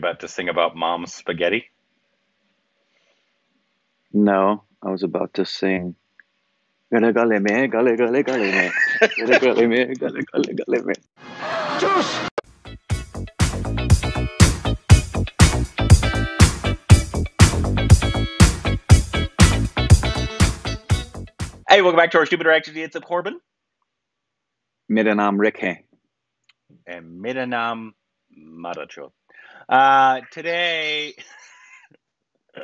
about to sing about mom's spaghetti? No, I was about to sing. Gale gale me, gale gale gale me, gale gale me, gale gale gale me. Juice. Hey, welcome back to our Stupid Activity. It's a Korbin. Midanam Rikhe. And Midanam Madachot. Uh, today, uh,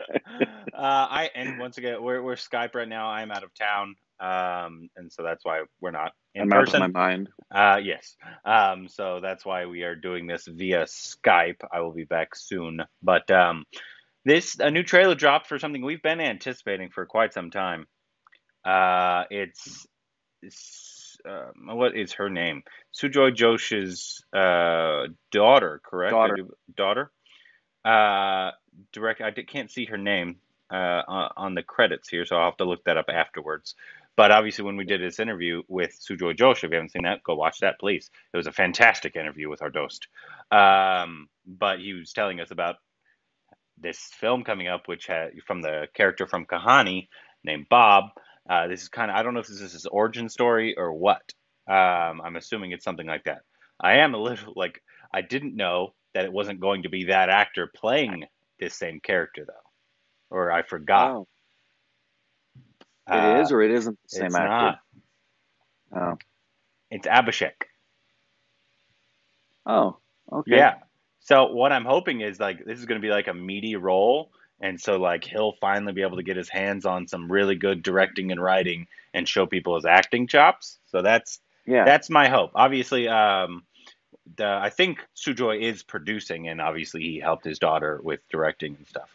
I and once again we're we're Skype right now. I'm out of town, um, and so that's why we're not in I'm out of my mind. Uh, yes, um, so that's why we are doing this via Skype. I will be back soon, but um, this a new trailer dropped for something we've been anticipating for quite some time. Uh, it's, it's um, what is her name? Sujoy Ghosh's uh, daughter, correct? Daughter. daughter. Uh, direct. I can't see her name uh, on, on the credits here, so I'll have to look that up afterwards. But obviously, when we did this interview with Sujoy Ghosh, if you haven't seen that, go watch that, please. It was a fantastic interview with our host. Um, but he was telling us about this film coming up, which had from the character from Kahani named Bob. Uh, this is kind of I don't know if this is his origin story or what. Um, I'm assuming it's something like that. I am a little like I didn't know that it wasn't going to be that actor playing this same character though, or I forgot. Oh, Uh, it is or it isn't the same it's actor. not. Oh, It's Abhishek. oh, okay. Yeah. So what I'm hoping is like this is going to be like a meaty role, and so like he'll finally be able to get his hands on some really good directing and writing and show people his acting chops. So that's yeah. that's my hope. Obviously, um, the I think Sujoy is producing, and obviously he helped his daughter with directing and stuff.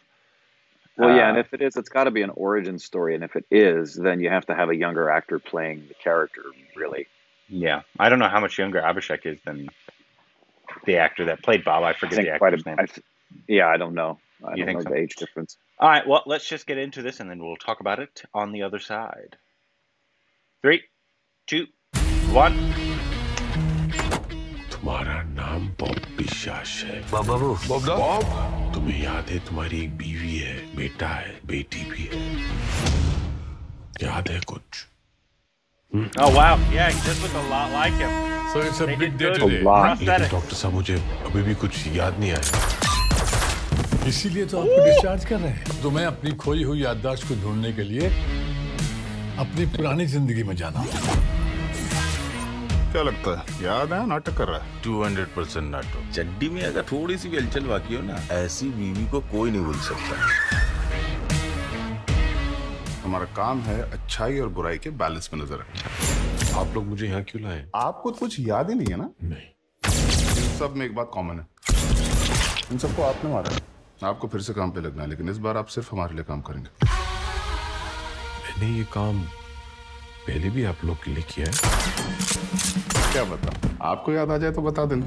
Well, yeah, and Uh, if it is, it's got to be an origin story, and if it is, then you have to have a younger actor playing the character. Really, Yeah, I don't know how much younger Abhishek is than the actor that played Bob. I I forget the actor's a. name. I yeah, I don't know. I You don't think know so? the age difference. All right, well, let's just get into this and then we'll talk about it on the other side. Three, two, one. तुम्हारा नाम Bob पिशाच है बाबू Bob तुम्हें याद है तुम्हारी एक बीवी है बेटा है बेटी भी है याद है कुछ Oh, wow. Yeah, he does look a lot like him. So it's a They big did day good today. A lot. लेकिन prosthetics. डॉक्टर साहब मुझे अभी भी कुछ याद नहीं आया इसीलिए तो आपको डिस्चार्ज कर रहे हैं। तो मैं अपनी खोई हुई याददाश्त को ढूँढने के लिए अपनी पुरानी ज़िंदगी में जाना। क्या लगता है? याद है? नाटक कर रहा है। 200 परसेंट नाटक। चड्डी में अगर थोड़ी सी भी हलचल बाकी हो ना ऐसी बीवी को कोई नहीं भूल सकता। हमारा काम है अच्छाई और बुराई के बैलेंस में नज़र रखना। आप लोग मुझे यहाँ क्यों लाए? आपको कुछ याद ही नहीं है ना? नहीं। इन सब में एक बात कॉमन है। इन सबको आपने मारा है। आपको फिर से काम पे लगना है लेकिन इस बार आप सिर्फ़ हमारे लिए काम करेंगे। मैंने ये काम पहले भी आप लोग के लिए किया है। क्या बता आपको याद आ जाए तो बता देना।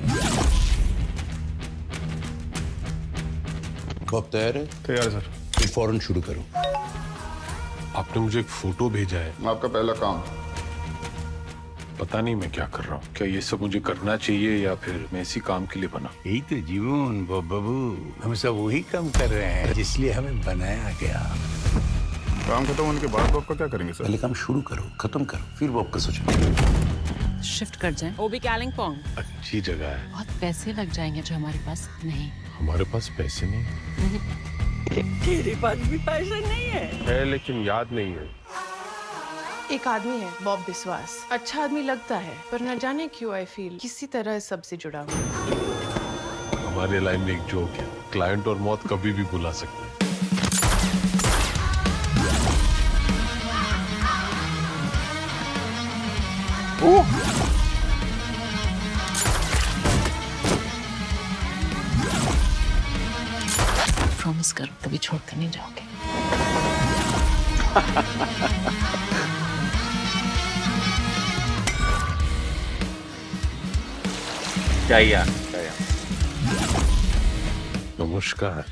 कब तैयार है? तैयार सर। फिर फ़ौरन शुरू करो। आपने मुझे एक फ़ोटो भेजा है। आपका पहला काम। पता नहीं मैं क्या कर रहा हूँ। क्या ये सब मुझे करना चाहिए या फिर मैं इसी काम के लिए बना? यही तो जीवन बबू। हम सब वही काम कर रहे हैं जिसलिए हमें बनाया गया। काम खत्म होने के बाद तो आपका क्या करेंगे सर? पहले काम शुरू करो खत्म करो फिर वो आपका सोचो शिफ्ट कर जाएँ। वो भी कैलिंगपोंग अच्छी जगह है। बहुत पैसे लग जाएँगे जो हमारे पास नहीं। हमारे पास पैसे नहीं तेरे पास भी पैसा नहीं है। है लेकिन याद नहीं है। एक आदमी है बॉब विश्वास अच्छा आदमी लगता है पर न जाने क्यों आई फील किसी तरह सबसे जुड़ा हुआ हमारे लाइन में एक जोक है। क्लाइंट और मौत कभी भी बुला सकते हैं। प्रॉमिस करो कभी छोड़कर नहीं जाओगे। Jaya. Jaya. নমস্কার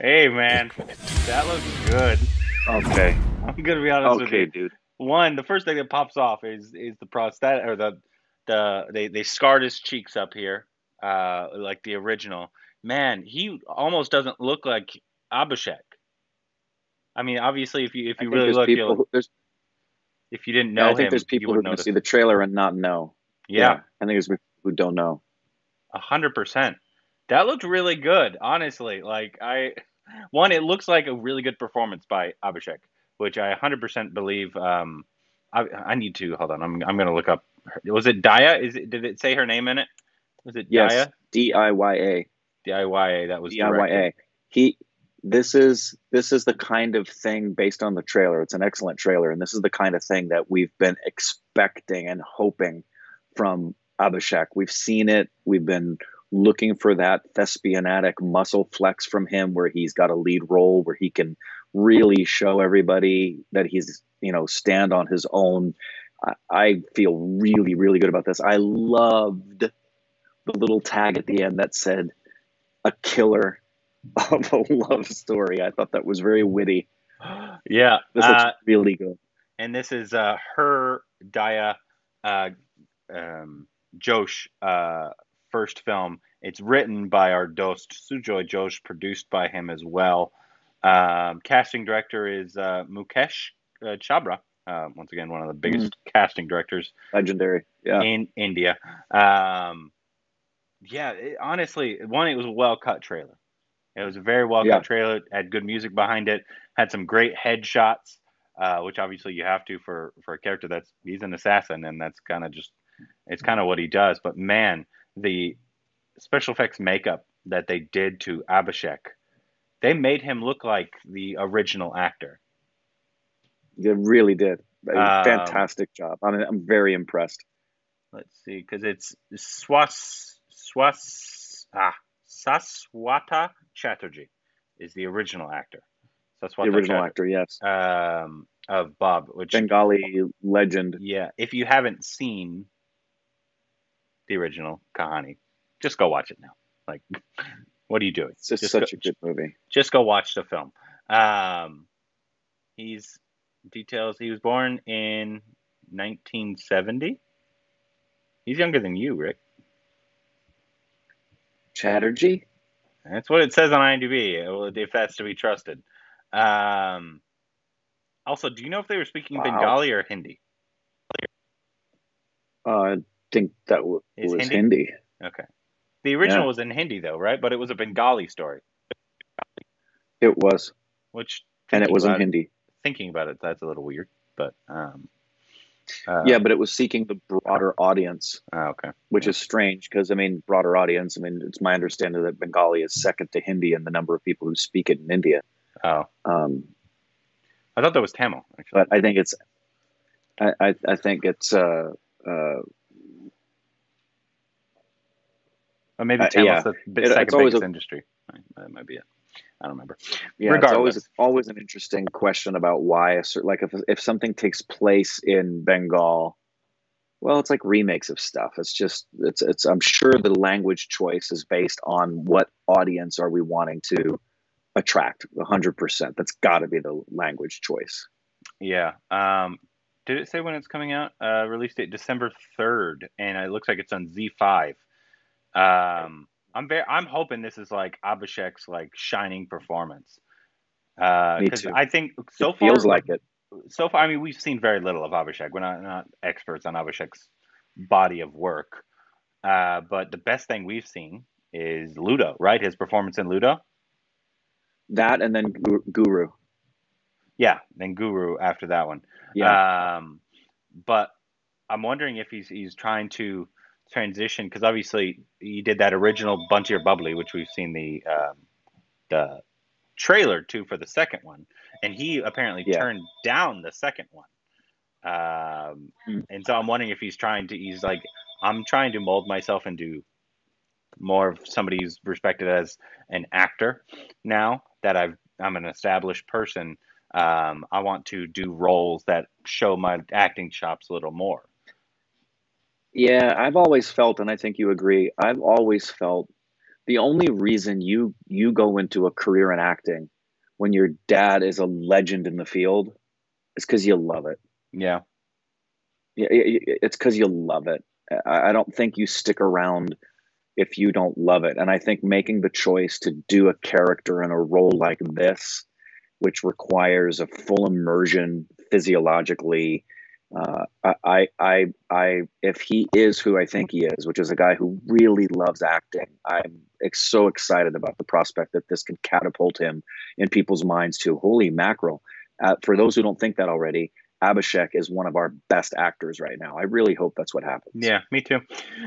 Hey man, that looks good. Okay, I'm gonna be honest okay, with you. dude. One, the first thing that pops off is is the prosthetic or the the they they scarred his cheeks up here, uh, like the original. Man, he almost doesn't look like Abhishek. I mean, obviously, if you if you really look, people, there's if you didn't yeah, know I think him, there's people who would are going to see the trailer and not know. Yeah, I think there's people who don't know. a hundred percent. That looked really good, honestly. Like I, one, it looks like a really good performance by Abhishek, which I a hundred percent believe. Um, I I need to hold on. I'm I'm gonna look up. her- Was it Daya? Is it? Did it say her name in it? Was it Yes, Daya? D I Y A. D I Y A. That was D I Y. A. He. This is this is the kind of thing based on the trailer. It's an excellent trailer, and this is the kind of thing that we've been expecting and hoping from Abhishek. We've seen it. We've been looking for that thespianatic muscle flex from him, where he's got a lead role, where he can really show everybody that he's you know stand on his own. I, I feel really really good about this. I loved the little tag at the end that said a killer of a love story. I thought that was very witty. Yeah. This looks uh, really good. and this is uh, her Daya uh, um, Ghosh uh, first film. It's written by our dost Sujoy Ghosh, produced by him as well. Um, casting director is uh, Mukesh uh, Chhabra. Uh, once again, one of the biggest casting directors Legendary. Yeah. in India. Um, yeah, it, honestly, one, it was a well cut trailer. It was a very well cut Yeah. trailer. Had good music behind it. Had some great headshots, uh, which obviously you have to for for a character that's he's an assassin, and that's kind of just it's kind of what he does. But man, the special effects makeup that they did to Abhishek, they made him look like the original actor. They really did. A Um, Fantastic job. I mean, I'm very impressed. let's see, because it's Swas Swas ah Saswata Chatterjee is the original actor. Saswata The original actor, yes. um, of Bob, which Bengali legend. yeah, if you haven't seen the original Kahani, just go watch it now. Like, what are you doing? It's just, Just such go- a good movie. just go watch the film. Um, he's details. He was born in 1970. He's younger than you, Rick. Chatterjee? That's what it says on IMDb. If that's to be trusted. Um, also, do you know if they were speaking Wow. Bengali or Hindi? Uh, I think that w- was Hindi? Hindi. Okay. The original Yeah. was in Hindi though, right? But it was a Bengali story, It was. which And it was in Hindi. Thinking about it, that's a little weird. Uh, yeah, but it was seeking the broader audience, oh, okay. which is strange because, I mean, broader audience, I mean, it's my understanding that Bengali is second to Hindi in the number of people who speak it in India. Oh, Um, I thought that was Tamil. Actually, but I think it's, I, I, I think it's, uh, uh, or maybe uh, Tamil's yeah. the It- second biggest a- industry. That might be it. I don't remember. Yeah, Regardless. it's always always an interesting question about why a certain like if if something takes place in Bengal, well, it's like remakes of stuff. It's just it's it's. I'm sure the language choice is based on what audience are we wanting to attract. hundred percent. That's got to be the language choice. Yeah. Um, did it say when it's coming out? Uh, release date December third, and it looks like it's on ZEE5. Um, I'm very, I'm hoping this is like Abhishek's like shining performance. Uh, Me too. I think so it far, feels like it. so far, I mean, we've seen very little of Abhishek. We're not not experts on Abhishek's body of work. Uh, but the best thing we've seen is Ludo, right? His performance in Ludo. That and then Guru. Yeah, then Guru after that one. Yeah, Um, but I'm wondering if he's he's trying to transition because obviously he did that original Bunty Aur Babli, which we've seen the um, the trailer to for the second one, and he apparently Yeah. turned down the second one. Um, Hmm. and so I'm wondering if he's trying to he's like I'm trying to mold myself into more of somebody who's respected as an actor now that I've I'm an established person. Um, I want to do roles that show my acting chops a little more. Yeah. I've always felt, and I think you agree. I've always felt the only reason you you go into a career in acting when your dad is a legend in the field is because you love it. Yeah, Yeah, it- it- it's because you love it. I I don't think you stick around if you don't love it. And I think making the choice to do a character in a role like this, which requires a full immersion physiologically, uh, I, I, I, if he is who I think he is, which is a guy who really loves acting, I'm so excited about the prospect that this can catapult him in people's minds to holy mackerel. Uh, for those who don't think that already, Abhishek is one of our best actors right now. I really hope that's what happens. Yeah, me too.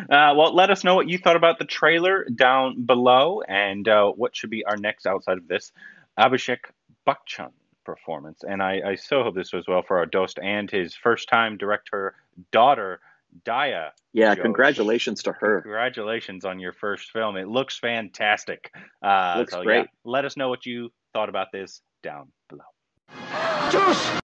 Uh, well, let us know what you thought about the trailer down below and uh, what should be our next outside of this Abhishek Bachchan performance. And I, I so hope this was well for our Dost and his first time director daughter, Daya. Yeah, Ghosh. congratulations to her. Congratulations on your first film. It looks fantastic. Uh, looks so, great. Yeah, let us know what you thought about this down below. Ghosh!